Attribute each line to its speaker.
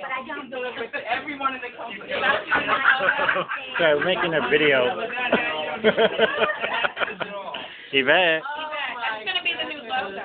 Speaker 1: But I don't
Speaker 2: can deliver it to everyone in the company.
Speaker 3: Sorry, we're making a video.
Speaker 2: Oh
Speaker 3: Yvette.
Speaker 2: my
Speaker 4: That's gonna be the new logo.